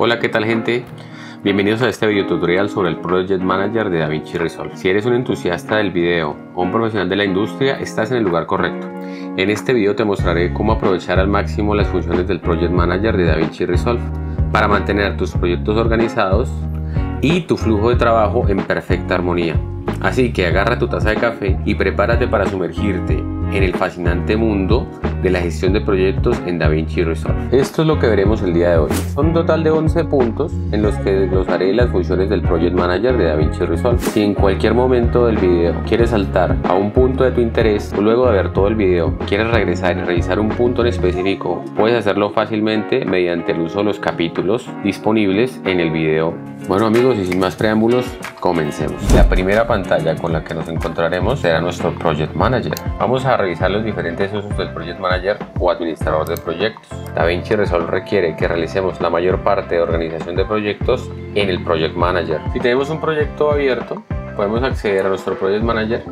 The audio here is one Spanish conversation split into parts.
Hola, ¿qué tal gente? Bienvenidos a este video tutorial sobre el Project Manager de DaVinci Resolve. Si eres un entusiasta del video o un profesional de la industria, estás en el lugar correcto. En este video te mostraré cómo aprovechar al máximo las funciones del Project Manager de DaVinci Resolve para mantener tus proyectos organizados y tu flujo de trabajo en perfecta armonía. Así que agarra tu taza de café y prepárate para sumergirte en el fascinante mundo de la gestión de proyectos en DaVinci Resolve. Esto es lo que veremos el día de hoy. Son un total de 11 puntos en los que desglosaré las funciones del Project Manager de DaVinci Resolve. Si en cualquier momento del video quieres saltar a un punto de tu interés o luego de ver todo el video quieres regresar y revisar un punto en específico, puedes hacerlo fácilmente mediante el uso de los capítulos disponibles en el video. Bueno amigos y sin más preámbulos, comencemos. La primera pantalla con la que nos encontraremos será nuestro Project Manager. Vamos a revisar los diferentes usos del Project Manager o administrador de proyectos. DaVinci Resolve requiere que realicemos la mayor parte de organización de proyectos en el Project Manager. Si tenemos un proyecto abierto, podemos acceder a nuestro Project Manager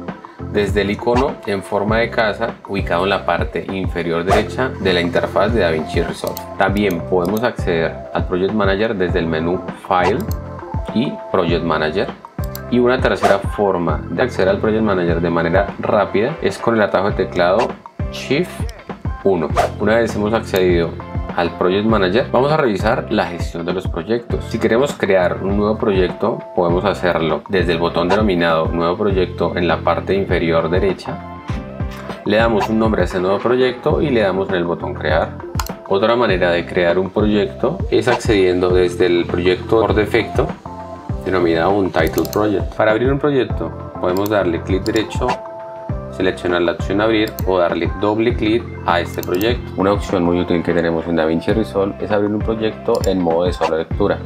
desde el icono en forma de casa ubicado en la parte inferior derecha de la interfaz de DaVinci Resolve. También podemos acceder al Project Manager desde el menú File y Project Manager y una tercera forma de acceder al Project Manager de manera rápida es con el atajo de teclado Shift 1. Una vez hemos accedido al Project Manager, vamos a revisar la gestión de los proyectos. Si queremos crear un nuevo proyecto, podemos hacerlo desde el botón denominado Nuevo Proyecto en la parte inferior derecha. Le damos un nombre a ese nuevo proyecto y le damos en el botón Crear. Otra manera de crear un proyecto es accediendo desde el proyecto por defecto denominado un Title Project. Para abrir un proyecto podemos darle clic derecho, seleccionar la opción abrir o darle doble clic a este proyecto. Una opción muy útil que tenemos en DaVinci Resolve es abrir un proyecto en modo de sola lectura.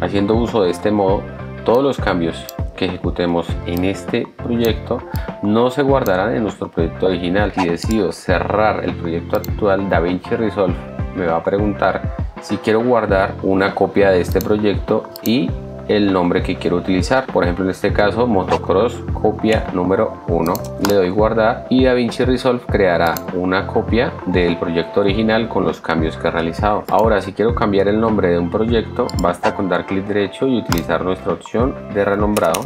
Haciendo uso de este modo, todos los cambios que ejecutemos en este proyecto no se guardarán en nuestro proyecto original. Si decido cerrar el proyecto actual DaVinci Resolve, me va a preguntar si quiero guardar una copia de este proyecto y el nombre que quiero utilizar. Por ejemplo en este caso motocross copia número 1 le doy guardar y DaVinci Resolve creará una copia del proyecto original con los cambios que he realizado. Ahora si quiero cambiar el nombre de un proyecto basta con dar clic derecho y utilizar nuestra opción de renombrado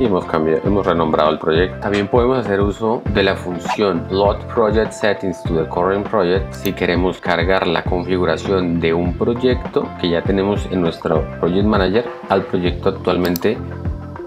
y hemos, cambiado, hemos renombrado el proyecto. También podemos hacer uso de la función Load Project Settings to the Current Project si queremos cargar la configuración de un proyecto que ya tenemos en nuestro Project Manager al proyecto actualmente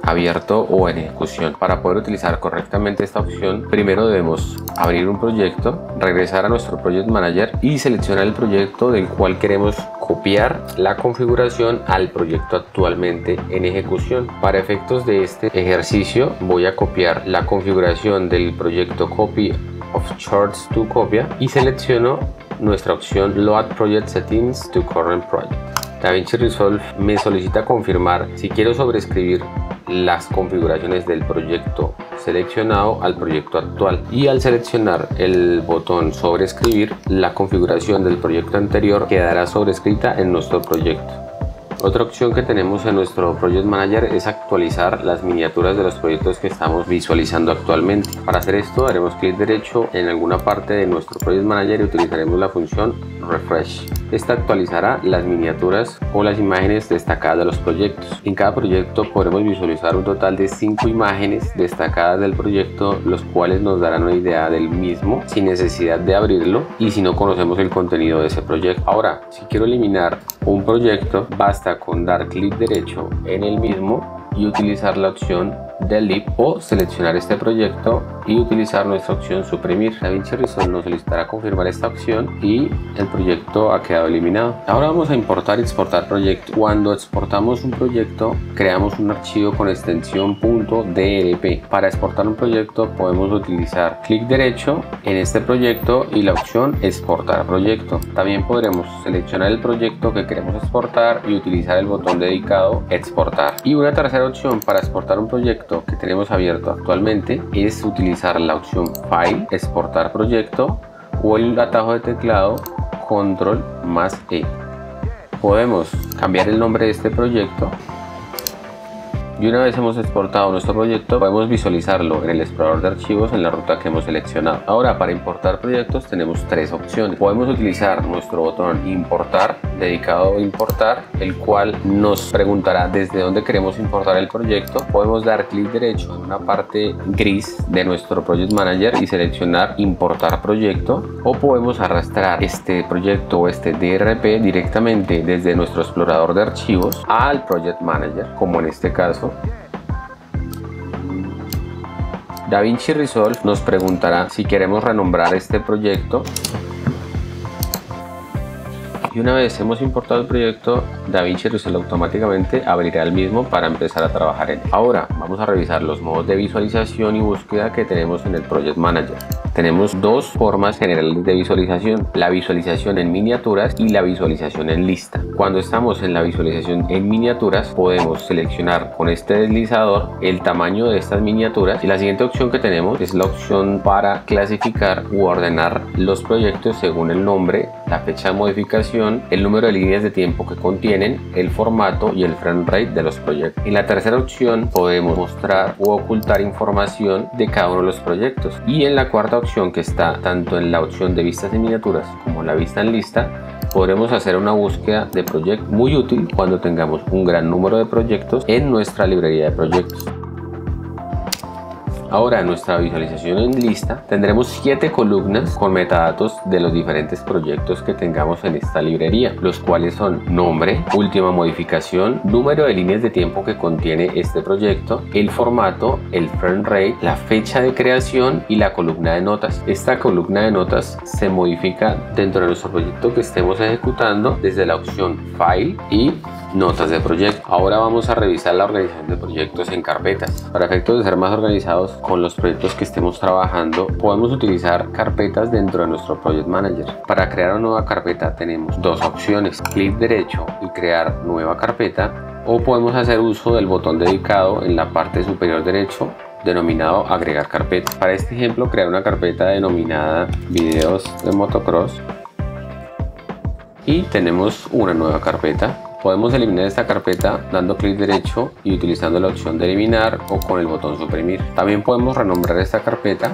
abierto o en ejecución. Para poder utilizar correctamente esta opción, primero debemos abrir un proyecto, regresar a nuestro Project Manager y seleccionar el proyecto del cual queremos copiar la configuración al proyecto actualmente en ejecución. Para efectos de este ejercicio voy a copiar la configuración del proyecto Copy of Charts to Copia y selecciono nuestra opción Load Project Settings to Current Project. DaVinci Resolve me solicita confirmar si quiero sobreescribir las configuraciones del proyecto seleccionado al proyecto actual. Y al seleccionar el botón sobreescribir la configuración del proyecto anterior quedará sobrescrita en nuestro proyecto otra opción que tenemos en nuestro Project Manager es actualizar las miniaturas de los proyectos que estamos visualizando actualmente. Para hacer esto daremos clic derecho en alguna parte de nuestro Project Manager y utilizaremos la función Refresh. Esta actualizará las miniaturas o las imágenes destacadas de los proyectos. En cada proyecto podremos visualizar un total de 5 imágenes destacadas del proyecto, los cuales nos darán una idea del mismo sin necesidad de abrirlo y si no conocemos el contenido de ese proyecto. Ahora, si quiero eliminar un proyecto, basta con dar clic derecho en el mismo y utilizar la opción delete o seleccionar este proyecto y utilizar nuestra opción suprimir. DaVinci Resolve nos solicitará confirmar esta opción y el proyecto ha quedado eliminado. Ahora vamos a importar y exportar proyecto. Cuando exportamos un proyecto creamos un archivo con extensión .drp. Para exportar un proyecto podemos utilizar clic derecho en este proyecto y la opción exportar proyecto. También podremos seleccionar el proyecto que queremos exportar y utilizar el botón dedicado exportar. Y una tercera opción para exportar un proyecto que tenemos abierto actualmente es utilizar la opción File, Exportar proyecto o el atajo de teclado Control más E. Podemos cambiar el nombre de este proyecto Y una vez hemos exportado nuestro proyecto, podemos visualizarlo en el explorador de archivos en la ruta que hemos seleccionado. Ahora, para importar proyectos tenemos tres opciones. Podemos utilizar nuestro botón importar, dedicado a importar, el cual nos preguntará desde dónde queremos importar el proyecto. Podemos dar clic derecho en una parte gris de nuestro Project Manager y seleccionar importar proyecto o podemos arrastrar este proyecto o este DRP directamente desde nuestro explorador de archivos al Project Manager, como en este caso DaVinci Resolve nos preguntará si queremos renombrar este proyecto y una vez hemos importado el proyecto, DaVinci Resolve automáticamente abrirá el mismo para empezar a trabajar en él. Ahora vamos a revisar los modos de visualización y búsqueda que tenemos en el Project Manager. Tenemos dos formas generales de visualización, la visualización en miniaturas y la visualización en lista. Cuando estamos en la visualización en miniaturas podemos seleccionar con este deslizador el tamaño de estas miniaturas y la siguiente opción que tenemos es la opción para clasificar u ordenar los proyectos según el nombre, la fecha de modificación, el número de líneas de tiempo que contienen, el formato y el frame rate de los proyectos. En la tercera opción podemos mostrar u ocultar información de cada uno de los proyectos y en la cuarta opción que está tanto en la opción de vistas de miniaturas como la vista en lista, podremos hacer una búsqueda de proyectos muy útil cuando tengamos un gran número de proyectos en nuestra librería de proyectos. Ahora en nuestra visualización en lista tendremos 7 columnas con metadatos de los diferentes proyectos que tengamos en esta librería, los cuales son nombre, última modificación, número de líneas de tiempo que contiene este proyecto, el formato, el frame rate, la fecha de creación y la columna de notas. Esta columna de notas se modifica dentro de nuestro proyecto que estemos ejecutando desde la opción File y Notas de proyecto. Ahora vamos a revisar la organización de proyectos en carpetas. Para efectos de ser más organizados con los proyectos que estemos trabajando, podemos utilizar carpetas dentro de nuestro Project Manager. Para crear una nueva carpeta tenemos dos opciones, clic derecho y crear nueva carpeta o podemos hacer uso del botón dedicado en la parte superior derecho denominado agregar carpeta. Para este ejemplo crear una carpeta denominada videos de motocross y tenemos una nueva carpeta Podemos eliminar esta carpeta dando clic derecho y utilizando la opción de eliminar o con el botón suprimir. También podemos renombrar esta carpeta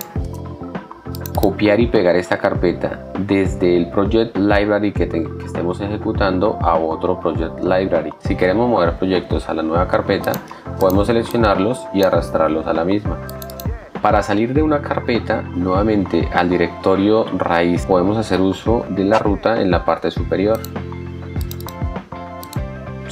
copiar y pegar esta carpeta desde el Project Library que, que, estemos ejecutando a otro Project Library. Si queremos mover proyectos a la nueva carpeta, podemos seleccionarlos y arrastrarlos a la misma. Para salir de una carpeta, nuevamente al directorio raíz podemos hacer uso de la ruta en la parte superior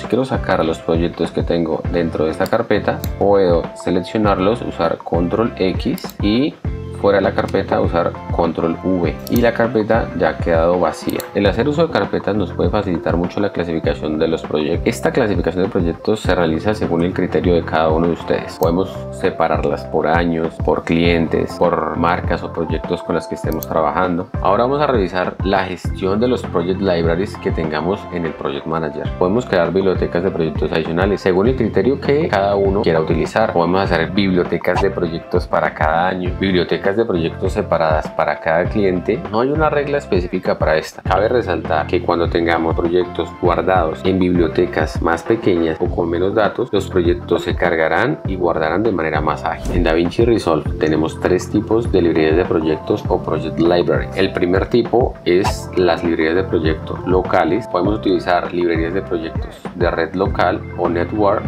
quiero sacar los proyectos que tengo dentro de esta carpeta, puedo seleccionarlos, usar control X y fuera de la carpeta usar control V y la carpeta ya ha quedado vacía. El hacer uso de carpetas nos puede facilitar mucho la clasificación de los proyectos. Esta clasificación de proyectos se realiza según el criterio de cada uno de ustedes. Podemos separarlas por años, por clientes, por marcas o proyectos con las que estemos trabajando. Ahora vamos a revisar la gestión de los project libraries que tengamos en el Project Manager. Podemos crear bibliotecas de proyectos adicionales según el criterio que cada uno quiera utilizar. Podemos hacer bibliotecas de proyectos para cada año, bibliotecas de proyectos separadas para cada cliente, no hay una regla específica para esta. Cabe resaltar que cuando tengamos proyectos guardados en bibliotecas más pequeñas o con menos datos, los proyectos se cargarán y guardarán de manera más ágil. En DaVinci Resolve tenemos tres tipos de librerías de proyectos o Project Library. El primer tipo es las librerías de proyectos locales. Podemos utilizar librerías de proyectos de red local o network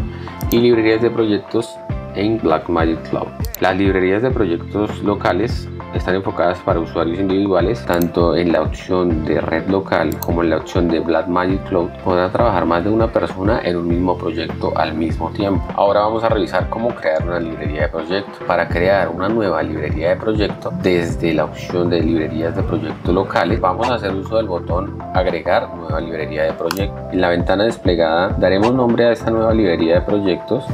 y librerías de proyectos en Blackmagic Cloud. Las librerías de proyectos locales están enfocadas para usuarios individuales, tanto en la opción de red local como en la opción de Blackmagic Cloud podrá trabajar más de una persona en un mismo proyecto al mismo tiempo. Ahora vamos a revisar cómo crear una librería de proyecto. Para crear una nueva librería de proyecto, desde la opción de librerías de proyecto locales, vamos a hacer uso del botón agregar nueva librería de proyecto. En la ventana desplegada daremos nombre a esta nueva librería de proyectos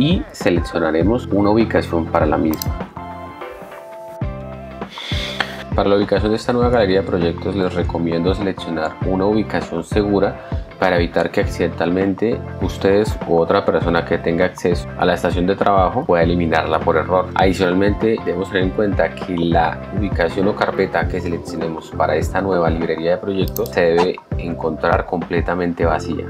y seleccionaremos una ubicación para la misma. Para la ubicación de esta nueva galería de proyectos les recomiendo seleccionar una ubicación segura para evitar que accidentalmente ustedes u otra persona que tenga acceso a la estación de trabajo pueda eliminarla por error. Adicionalmente debemos tener en cuenta que la ubicación o carpeta que seleccionemos para esta nueva librería de proyectos se debe encontrar completamente vacía.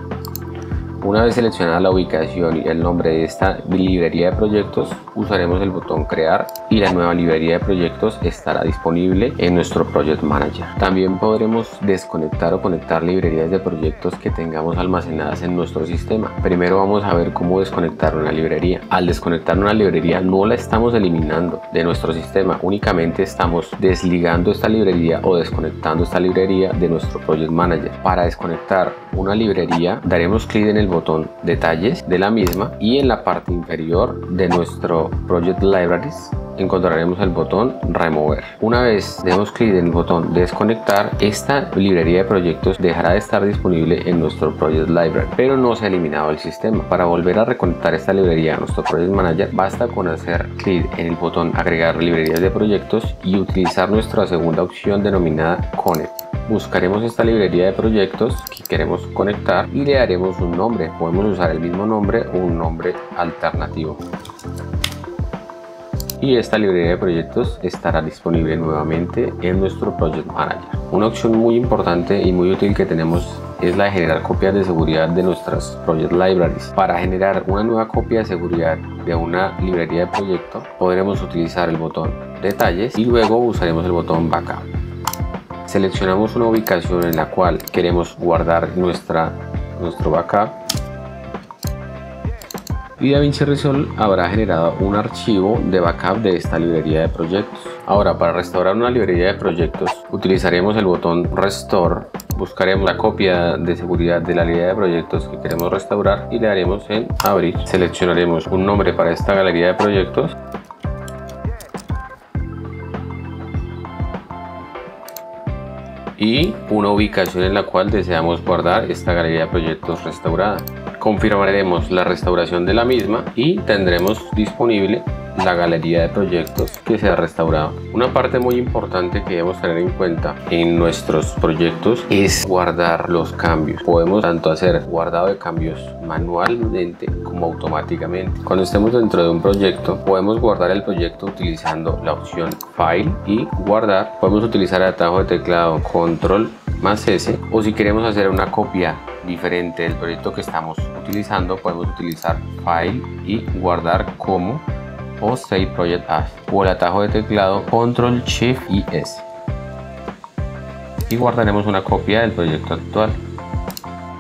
Una vez seleccionada la ubicación y el nombre de esta librería de proyectos, usaremos el botón crear y la nueva librería de proyectos estará disponible en nuestro Project Manager. También podremos desconectar o conectar librerías de proyectos que tengamos almacenadas en nuestro sistema. Primero vamos a ver cómo desconectar una librería. Al desconectar una librería no la estamos eliminando de nuestro sistema, únicamente estamos desligando esta librería o desconectando esta librería de nuestro Project Manager. Para desconectar una librería daremos clic en el botón detalles de la misma y en la parte inferior de nuestro Project Libraries encontraremos el botón remover. Una vez demos clic en el botón desconectar, esta librería de proyectos dejará de estar disponible en nuestro Project Library, pero no se ha eliminado el sistema. Para volver a reconectar esta librería a nuestro Project Manager, basta con hacer clic en el botón agregar librerías de proyectos y utilizar nuestra segunda opción denominada Connect buscaremos esta librería de proyectos que queremos conectar y le daremos un nombre. Podemos usar el mismo nombre o un nombre alternativo y esta librería de proyectos estará disponible nuevamente en nuestro Project Manager. Una opción muy importante y muy útil que tenemos es la de generar copias de seguridad de nuestras Project Libraries. Para generar una nueva copia de seguridad de una librería de proyecto podremos utilizar el botón detalles y luego usaremos el botón backup. Seleccionamos una ubicación en la cual queremos guardar nuestra, nuestro backup y DaVinci Resolve habrá generado un archivo de backup de esta librería de proyectos. Ahora, para restaurar una librería de proyectos, utilizaremos el botón Restore, buscaremos la copia de seguridad de la librería de proyectos que queremos restaurar y le daremos en Abrir. Seleccionaremos un nombre para esta galería de proyectos y una ubicación en la cual deseamos guardar esta galería de proyectos restaurada confirmaremos la restauración de la misma y tendremos disponible la galería de proyectos que se ha restaurado. Una parte muy importante que debemos tener en cuenta en nuestros proyectos es guardar los cambios. Podemos tanto hacer guardado de cambios manualmente como automáticamente. Cuando estemos dentro de un proyecto podemos guardar el proyecto utilizando la opción File y guardar. Podemos utilizar el atajo de teclado Control más S o si queremos hacer una copia diferente del proyecto que estamos utilizando podemos utilizar file y guardar como o save project as o el atajo de teclado control shift y s y guardaremos una copia del proyecto actual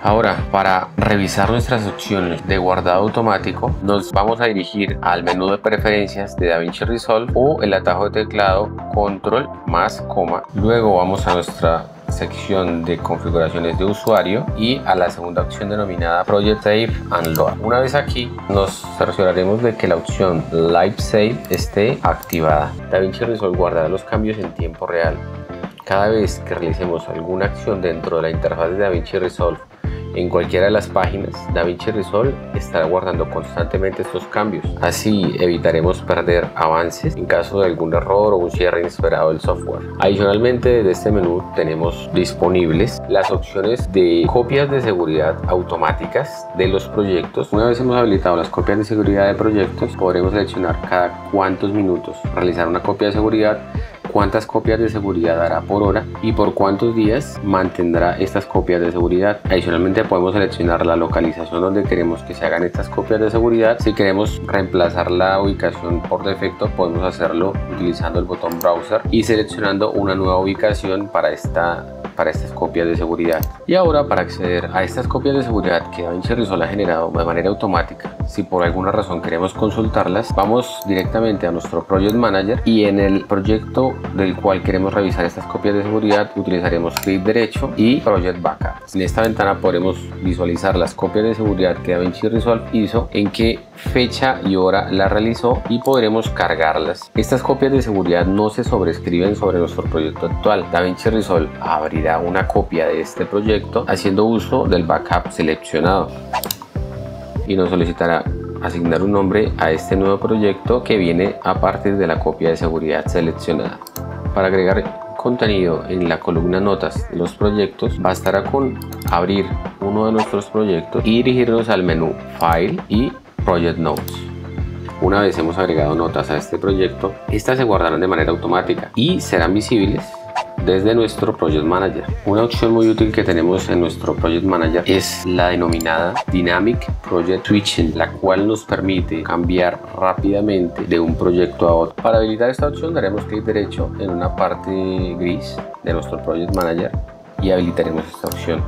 Ahora, para revisar nuestras opciones de guardado automático, nos vamos a dirigir al menú de preferencias de DaVinci Resolve o el atajo de teclado control más coma. Luego vamos a nuestra sección de configuraciones de usuario y a la segunda opción denominada Project Save and Load. Una vez aquí nos cercioraremos de que la opción Live Save esté activada. DaVinci Resolve guardará los cambios en tiempo real. Cada vez que realicemos alguna acción dentro de la interfaz de DaVinci Resolve en cualquiera de las páginas, DaVinci Resolve estará guardando constantemente estos cambios. Así evitaremos perder avances en caso de algún error o un cierre inesperado del software. Adicionalmente, desde este menú tenemos disponibles las opciones de copias de seguridad automáticas de los proyectos. Una vez hemos habilitado las copias de seguridad de proyectos, podremos seleccionar cada cuántos minutos realizar una copia de seguridad cuántas copias de seguridad dará por hora y por cuántos días mantendrá estas copias de seguridad. Adicionalmente podemos seleccionar la localización donde queremos que se hagan estas copias de seguridad. Si queremos reemplazar la ubicación por defecto podemos hacerlo utilizando el botón browser y seleccionando una nueva ubicación para esta para estas copias de seguridad. Y ahora para acceder a estas copias de seguridad que DaVinci Resolve ha generado de manera automática, si por alguna razón queremos consultarlas, vamos directamente a nuestro Project Manager y en el proyecto del cual queremos revisar estas copias de seguridad utilizaremos clic derecho y Project Backup. En esta ventana podremos visualizar las copias de seguridad que DaVinci Resolve hizo, en qué fecha y hora la realizó y podremos cargarlas. Estas copias de seguridad no se sobrescriben sobre nuestro proyecto actual. DaVinci Resolve abrirá una copia de este proyecto haciendo uso del backup seleccionado y nos solicitará asignar un nombre a este nuevo proyecto que viene a partir de la copia de seguridad seleccionada. Para agregar contenido en la columna notas de los proyectos bastará con abrir uno de nuestros proyectos y dirigirnos al menú File y Project Notes. Una vez hemos agregado notas a este proyecto, estas se guardarán de manera automática y serán visibles desde nuestro Project Manager. Una opción muy útil que tenemos en nuestro Project Manager es la denominada Dynamic Project Switching, la cual nos permite cambiar rápidamente de un proyecto a otro. Para habilitar esta opción daremos clic derecho en una parte gris de nuestro Project Manager y habilitaremos esta opción.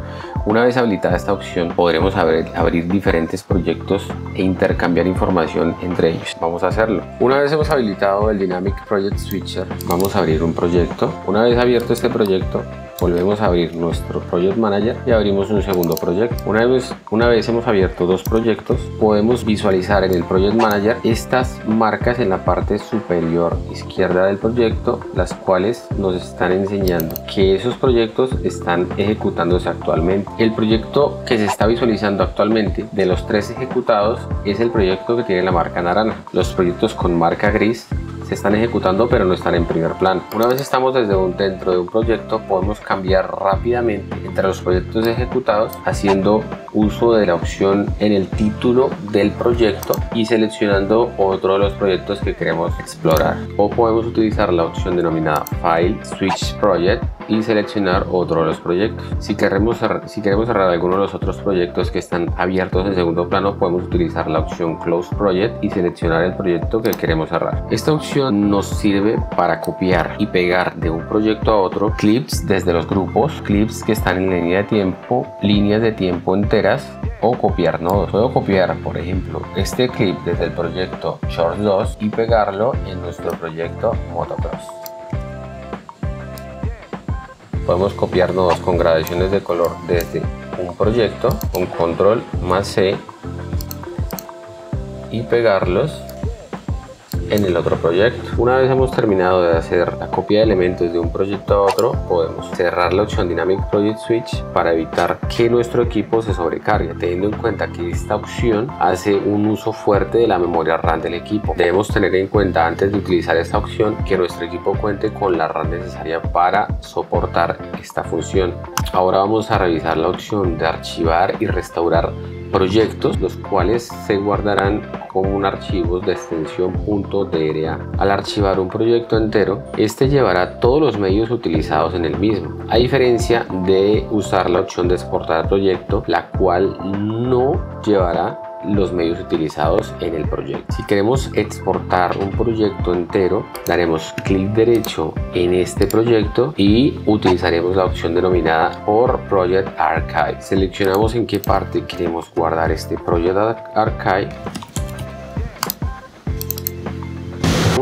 Una vez habilitada esta opción podremos abrir, diferentes proyectos e intercambiar información entre ellos. Vamos a hacerlo. Una vez hemos habilitado el Dynamic Project Switcher, vamos a abrir un proyecto. Una vez abierto este proyecto, volvemos a abrir nuestro Project Manager y abrimos un segundo proyecto. Una vez, una vez hemos abierto dos proyectos, podemos visualizar en el Project Manager estas marcas en la parte superior izquierda del proyecto, las cuales nos están enseñando que esos proyectos están ejecutándose actualmente. El proyecto que se está visualizando actualmente de los tres ejecutados es el proyecto que tiene la marca naranja. Los proyectos con marca gris están ejecutando pero no están en primer plano. Una vez estamos desde dentro de un proyecto podemos cambiar rápidamente entre los proyectos ejecutados haciendo uso de la opción en el título del proyecto y seleccionando otro de los proyectos que queremos explorar o podemos utilizar la opción denominada File Switch Project y seleccionar otro de los proyectos. Si queremos, cerrar, si queremos cerrar alguno de los otros proyectos que están abiertos en segundo plano, podemos utilizar la opción Close Project y seleccionar el proyecto que queremos cerrar. Esta opción nos sirve para copiar y pegar de un proyecto a otro clips desde los grupos, clips que están en línea de tiempo, líneas de tiempo enteras o copiar nodos. Puedo copiar, por ejemplo, este clip desde el proyecto Short 2 y pegarlo en nuestro proyecto Motocross. Podemos copiar nodos con gradaciones de color desde un proyecto con control más C y pegarlos en el otro proyecto. Una vez hemos terminado de hacer la copia de elementos de un proyecto a otro, podemos cerrar la opción Dynamic Project Switch para evitar que nuestro equipo se sobrecargue, teniendo en cuenta que esta opción hace un uso fuerte de la memoria RAM del equipo. Debemos tener en cuenta antes de utilizar esta opción que nuestro equipo cuente con la RAM necesaria para soportar esta función. Ahora vamos a revisar la opción de archivar y restaurar proyectos, los cuales se guardarán como un archivo de extensión .dra. Al archivar un proyecto entero, este llevará todos los medios utilizados en el mismo, a diferencia de usar la opción de exportar proyecto, la cual no llevará los medios utilizados en el proyecto. Si queremos exportar un proyecto entero, daremos clic derecho en este proyecto y utilizaremos la opción denominada por Project Archive. Seleccionamos en qué parte queremos guardar este Project Archive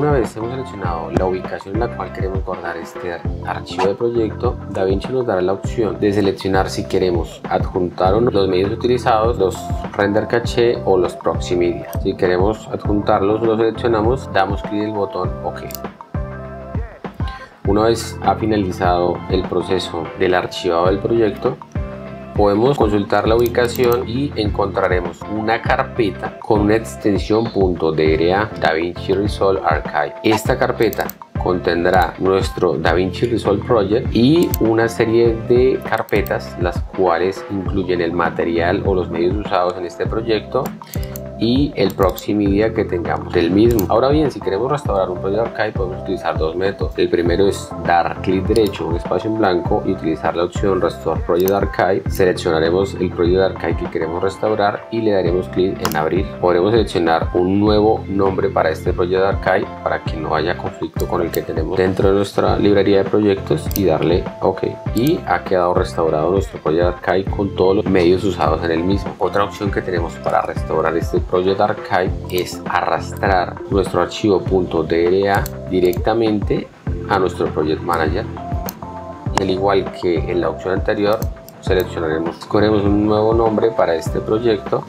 Una vez hemos seleccionado la ubicación en la cual queremos guardar este archivo de proyecto, DaVinci nos dará la opción de seleccionar si queremos adjuntar los medios utilizados, los render caché o los proxy media. Si queremos adjuntarlos, los seleccionamos, damos clic en el botón OK. Una vez ha finalizado el proceso del archivado del proyecto, podemos consultar la ubicación y encontraremos una carpeta con una extensión .dra DaVinci Resolve Archive. Esta carpeta contendrá nuestro DaVinci Resolve Project y una serie de carpetas las cuales incluyen el material o los medios usados en este proyecto y el proxy media que tengamos del mismo. Ahora bien, si queremos restaurar un Project Archive podemos utilizar dos métodos. El primero es dar clic derecho un espacio en blanco y utilizar la opción Restore Project Archive. Seleccionaremos el Project Archive que queremos restaurar y le daremos clic en abrir. Podremos seleccionar un nuevo nombre para este Project Archive para que no haya conflicto con el que tenemos dentro de nuestra librería de proyectos y darle OK. Y ha quedado restaurado nuestro Project Archive con todos los medios usados en el mismo. Otra opción que tenemos para restaurar este Project Archive es arrastrar nuestro archivo .dra directamente a nuestro Project Manager. Y al igual que en la opción anterior, seleccionaremos, escogeremos un nuevo nombre para este proyecto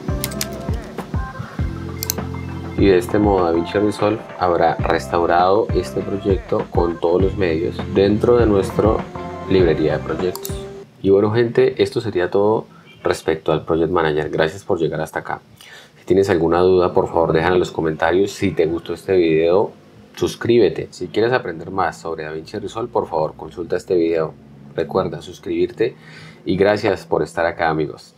y de este modo DaVinci Resolve habrá restaurado este proyecto con todos los medios dentro de nuestra librería de proyectos. Y bueno gente, esto sería todo respecto al Project Manager. Gracias por llegar hasta acá. Tienes alguna duda, por favor déjala en los comentarios. Si te gustó este video, suscríbete. Si quieres aprender más sobre DaVinci Resolve, por favor consulta este video. Recuerda suscribirte y gracias por estar acá amigos.